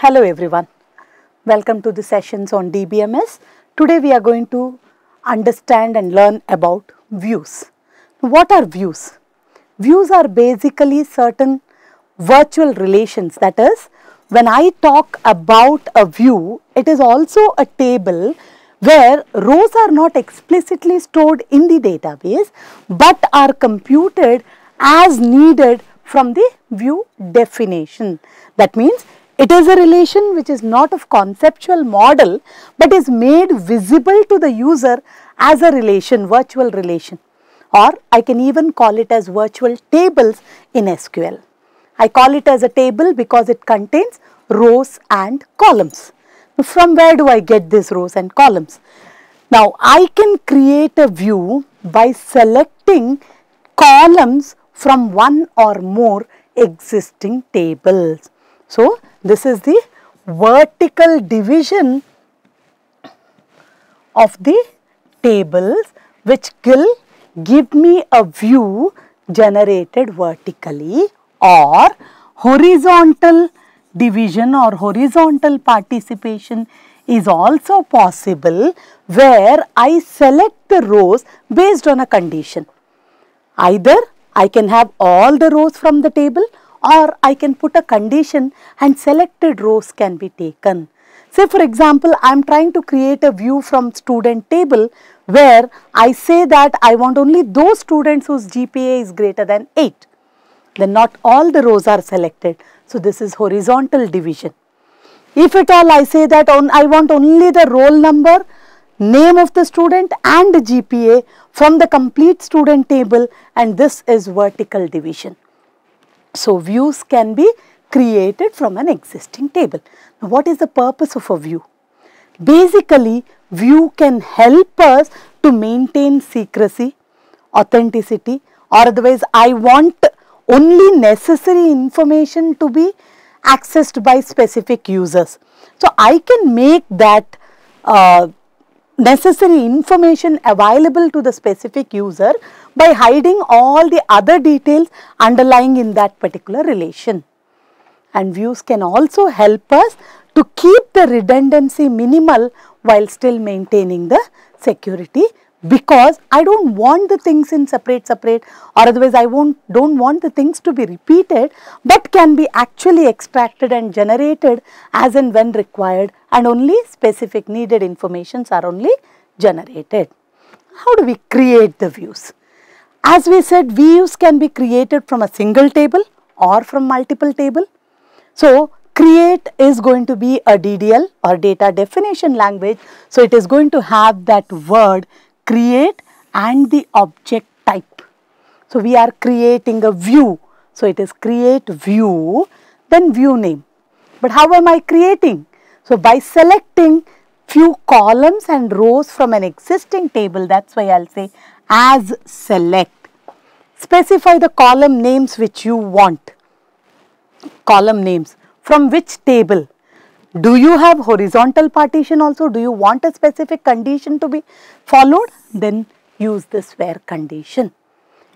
Hello everyone. Welcome to the sessions on DBMS. Today we are going to understand and learn about views. What are views? Views are basically certain virtual relations that is when I talk about a view it is also a table where rows are not explicitly stored in the database but are computed as needed from the view definition. That means it is a relation which is not of conceptual model but is made visible to the user as a relation, virtual relation or I can even call it as virtual tables in SQL. I call it as a table because it contains rows and columns. From where do I get these rows and columns? Now I can create a view by selecting columns from one or more existing tables. So this is the vertical division of the tables which will give me a view generated vertically or horizontal division or horizontal partition is also possible where I select the rows based on a condition. Either I can have all the rows from the table or I can put a condition and selected rows can be taken. Say for example, I am trying to create a view from student table where I say that I want only those students whose GPA is greater than 8. Then not all the rows are selected. So this is horizontal division. If at all I say that on, I want only the roll number, name of the student and GPA from the complete student table and this is vertical division. So, views can be created from an existing table. Now, what is the purpose of a view? Basically, view can help us to maintain secrecy, authenticity or otherwise I want only necessary information to be accessed by specific users. So, I can make that uh, necessary information available to the specific user by hiding all the other details underlying in that particular relation. And views can also help us to keep the redundancy minimal while still maintaining the security because I do not want the things in separate separate or otherwise I won't do not want the things to be repeated but can be actually extracted and generated as and when required and only specific needed informations are only generated. How do we create the views? As we said views can be created from a single table or from multiple table. So, create is going to be a DDL or data definition language. So, it is going to have that word create and the object type. So, we are creating a view. So, it is create view then view name. But how am I creating? So, by selecting few columns and rows from an existing table that is why I will say as select. Specify the column names which you want, column names from which table do you have horizontal partition also? Do you want a specific condition to be followed? Then use this where condition.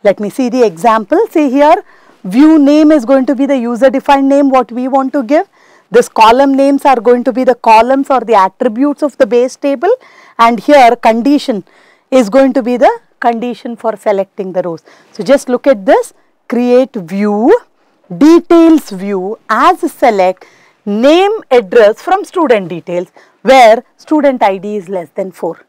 Let me see the example. See here, view name is going to be the user defined name what we want to give. This column names are going to be the columns or the attributes of the base table and here condition is going to be the condition for selecting the rows. So, just look at this create view, details view as select name address from student details where student ID is less than 4.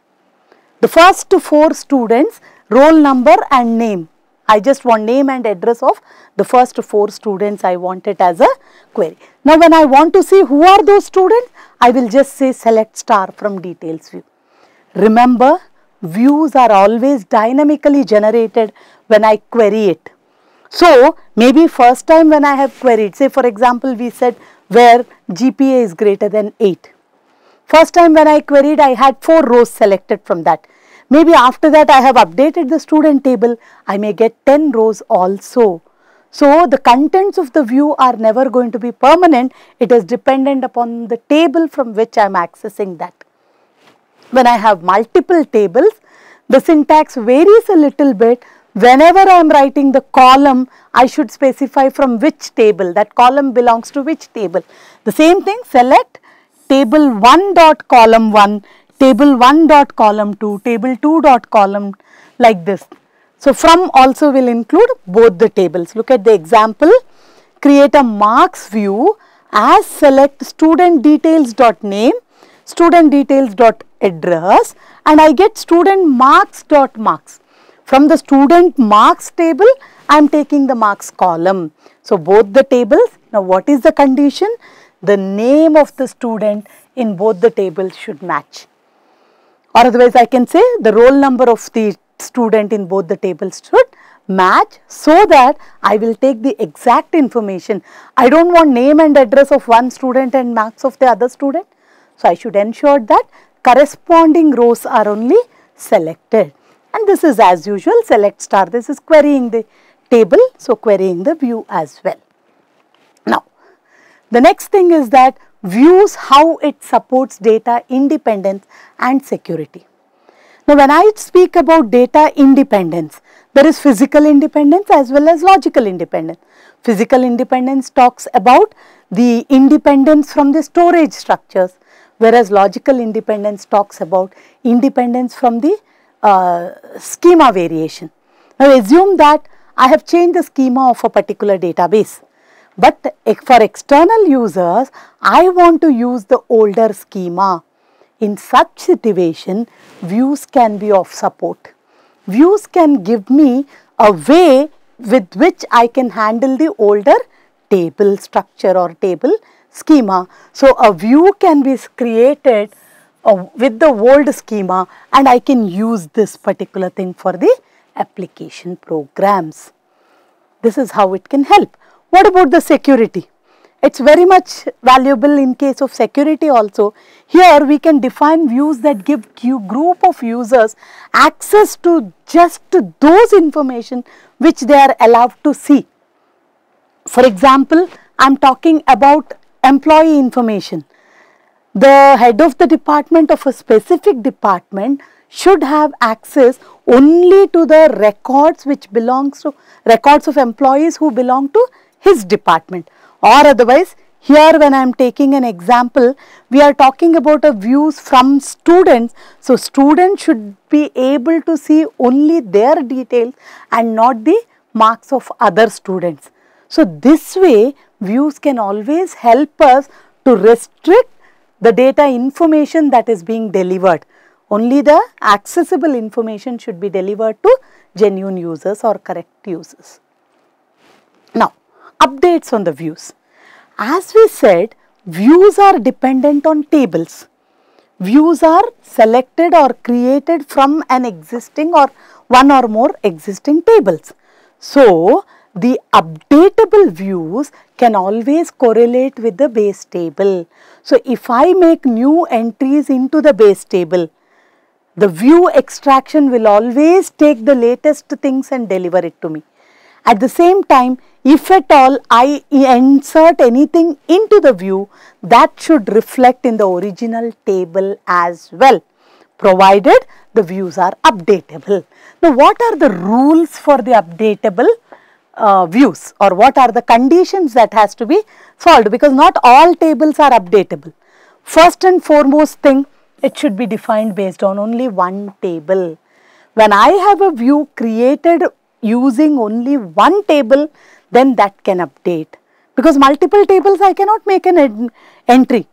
The first four students roll number and name. I just want name and address of the first four students I want it as a query. Now when I want to see who are those students, I will just say select star from details view. Remember views are always dynamically generated when I query it. So maybe first time when I have queried, say for example we said where GPA is greater than 8. First time when I queried I had 4 rows selected from that. Maybe after that I have updated the student table, I may get 10 rows also. So, the contents of the view are never going to be permanent, it is dependent upon the table from which I am accessing that. When I have multiple tables, the syntax varies a little bit whenever I am writing the column, I should specify from which table, that column belongs to which table. The same thing, select table 1 dot column 1, table 1 dot column 2, table 2 dot column like this. So, from also will include both the tables. Look at the example, create a marks view as select student details dot name, student details dot address and I get student marks dot marks. From the student marks table, I am taking the marks column. So, both the tables, now what is the condition? The name of the student in both the tables should match. Or otherwise I can say the roll number of the student in both the tables should match so that I will take the exact information. I do not want name and address of one student and marks of the other student. So, I should ensure that corresponding rows are only selected and this is as usual select star this is querying the table so querying the view as well. Now the next thing is that views how it supports data independence and security. Now when I speak about data independence there is physical independence as well as logical independence. Physical independence talks about the independence from the storage structures whereas logical independence talks about independence from the uh, schema variation. Now assume that I have changed the schema of a particular database, but for external users I want to use the older schema. In such situation views can be of support. Views can give me a way with which I can handle the older table structure or table schema. So, a view can be created uh, with the old schema and I can use this particular thing for the application programs. This is how it can help. What about the security? It is very much valuable in case of security also. Here we can define views that give group of users access to just those information which they are allowed to see. For example, I am talking about employee information the head of the department of a specific department should have access only to the records which belongs to records of employees who belong to his department or otherwise here when I am taking an example we are talking about a views from students. So, students should be able to see only their details and not the marks of other students. So, this way views can always help us to restrict the data information that is being delivered. Only the accessible information should be delivered to genuine users or correct users. Now, updates on the views. As we said, views are dependent on tables. Views are selected or created from an existing or one or more existing tables. So, the updatable views can always correlate with the base table. So, if I make new entries into the base table, the view extraction will always take the latest things and deliver it to me. At the same time, if at all I insert anything into the view, that should reflect in the original table as well, provided the views are updatable. Now, what are the rules for the updatable uh, views or what are the conditions that has to be solved because not all tables are updatable. First and foremost thing it should be defined based on only one table. When I have a view created using only one table then that can update because multiple tables I cannot make an entry.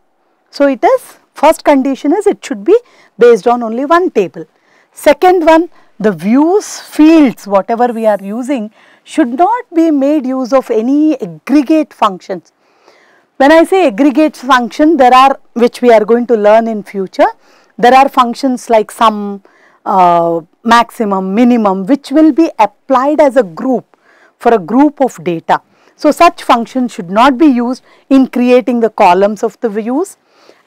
So, it is first condition is it should be based on only one table. Second one the views fields whatever we are using should not be made use of any aggregate functions. When I say aggregate function, there are which we are going to learn in future, there are functions like sum, uh, maximum, minimum which will be applied as a group for a group of data. So, such functions should not be used in creating the columns of the views.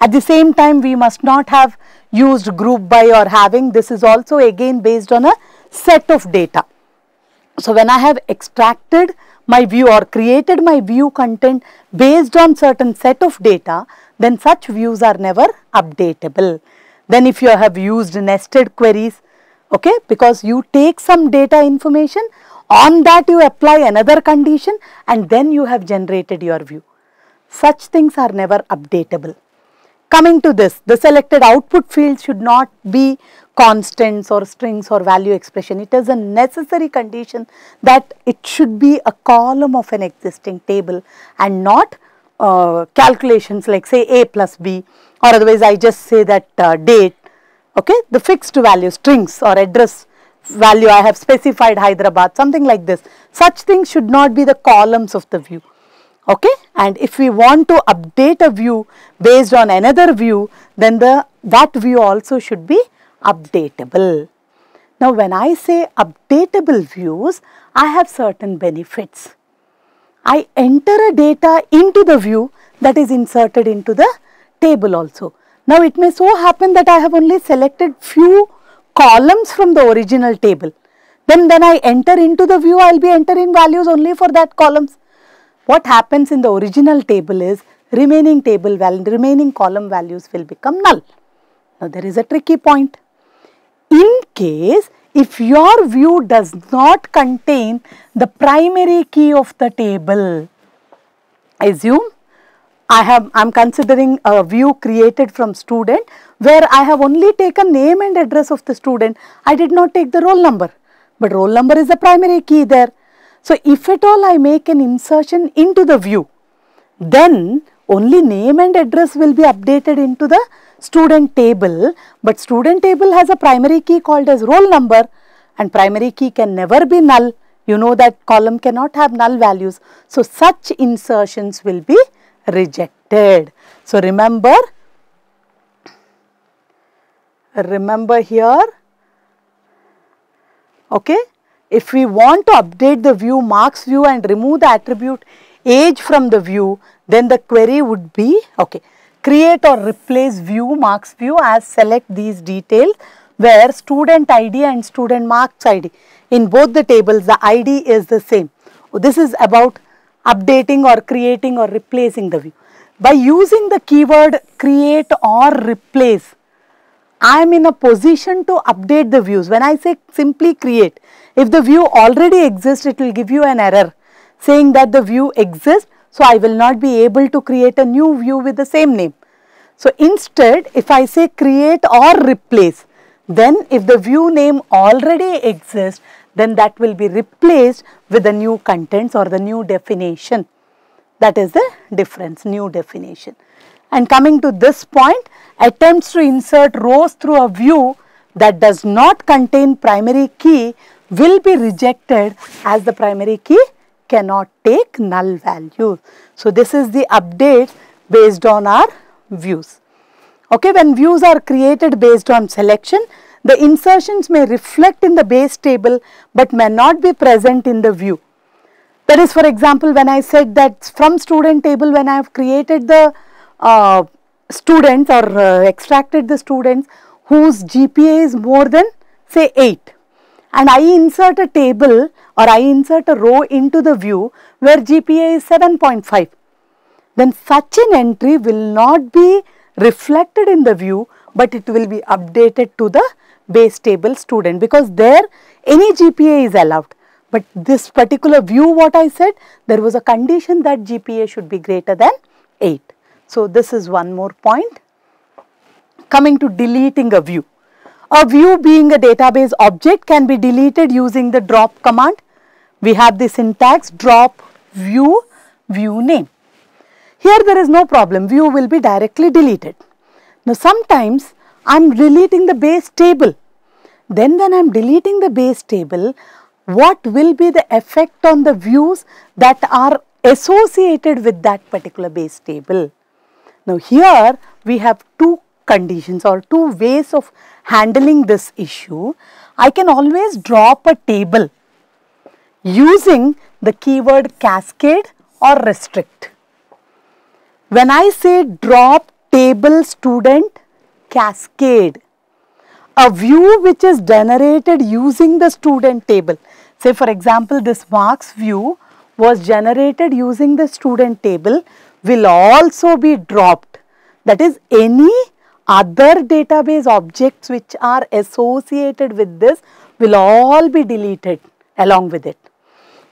At the same time, we must not have used group by or having, this is also again based on a set of data. So, when I have extracted my view or created my view content based on certain set of data, then such views are never updatable. Then if you have used nested queries, okay because you take some data information on that you apply another condition and then you have generated your view. Such things are never updatable. Coming to this, the selected output field should not be constants or strings or value expression. It is a necessary condition that it should be a column of an existing table and not uh, calculations like say a plus b or otherwise I just say that uh, date, okay, the fixed value strings or address value I have specified Hyderabad, something like this. Such things should not be the columns of the view okay and if we want to update a view based on another view then the that view also should be updatable. Now when I say updatable views I have certain benefits. I enter a data into the view that is inserted into the table also. Now it may so happen that I have only selected few columns from the original table. Then when I enter into the view I will be entering values only for that columns what happens in the original table is remaining table value, remaining column values will become null. Now there is a tricky point. In case if your view does not contain the primary key of the table, assume I have I am considering a view created from student where I have only taken name and address of the student. I did not take the roll number, but roll number is the primary key there. So, if at all I make an insertion into the view, then only name and address will be updated into the student table, but student table has a primary key called as roll number and primary key can never be null. You know that column cannot have null values. So, such insertions will be rejected. So, remember, remember here, okay, if we want to update the view marks view and remove the attribute age from the view, then the query would be, okay, create or replace view marks view as select these details where student ID and student marks ID. In both the tables, the ID is the same. This is about updating or creating or replacing the view. By using the keyword create or replace, I am in a position to update the views. When I say simply create, if the view already exists, it will give you an error saying that the view exists. So, I will not be able to create a new view with the same name. So, instead if I say create or replace, then if the view name already exists, then that will be replaced with the new contents or the new definition. That is the difference, new definition. And coming to this point, attempts to insert rows through a view that does not contain primary key will be rejected as the primary key cannot take null values. So, this is the update based on our views. Okay, when views are created based on selection, the insertions may reflect in the base table but may not be present in the view. That is for example, when I said that from student table when I have created the uh, students or uh, extracted the students whose GPA is more than say 8 and I insert a table or I insert a row into the view where GPA is 7.5 then such an entry will not be reflected in the view but it will be updated to the base table student because there any GPA is allowed. But this particular view what I said there was a condition that GPA should be greater than 8. So, this is one more point. Coming to deleting a view. A view being a database object can be deleted using the drop command. We have the syntax drop view view name. Here there is no problem, view will be directly deleted. Now sometimes I am deleting the base table. Then when I am deleting the base table, what will be the effect on the views that are associated with that particular base table? Now here we have two conditions or two ways of handling this issue. I can always drop a table using the keyword cascade or restrict. When I say drop table student cascade, a view which is generated using the student table. Say for example, this marks view was generated using the student table will also be dropped. That is any other database objects which are associated with this will all be deleted along with it.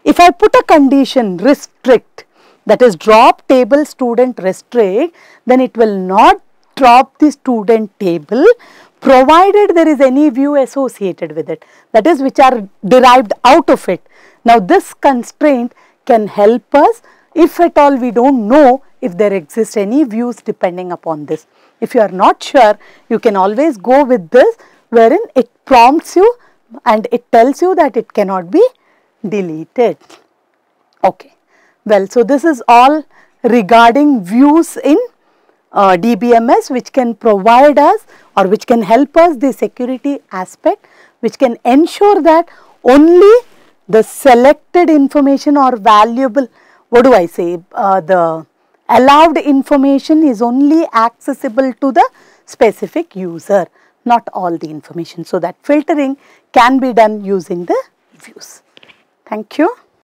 If I put a condition restrict that is drop table student restrict then it will not drop the student table provided there is any view associated with it that is which are derived out of it. Now this constraint can help us if at all we do not know if there exist any views depending upon this. If you are not sure you can always go with this wherein it prompts you and it tells you that it cannot be deleted. Okay. Well, so this is all regarding views in uh, DBMS which can provide us or which can help us the security aspect which can ensure that only the selected information or valuable what do I say uh, the allowed information is only accessible to the specific user not all the information. So, that filtering can be done using the views. Thank you.